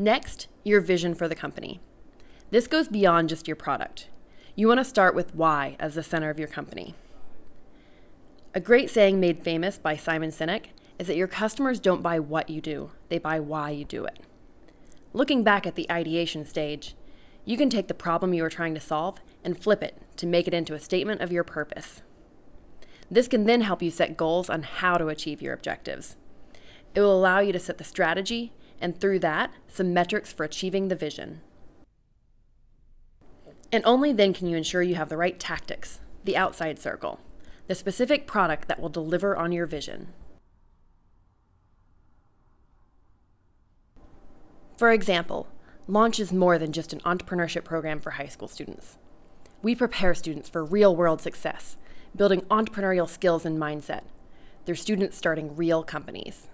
Next, your vision for the company. This goes beyond just your product. You want to start with why as the center of your company. A great saying made famous by Simon Sinek is that your customers don't buy what you do, they buy why you do it. Looking back at the ideation stage, you can take the problem you are trying to solve and flip it to make it into a statement of your purpose. This can then help you set goals on how to achieve your objectives. It will allow you to set the strategy and through that, some metrics for achieving the vision. And only then can you ensure you have the right tactics, the outside circle, the specific product that will deliver on your vision. For example, Launch is more than just an entrepreneurship program for high school students. We prepare students for real world success, building entrepreneurial skills and mindset. They're students starting real companies.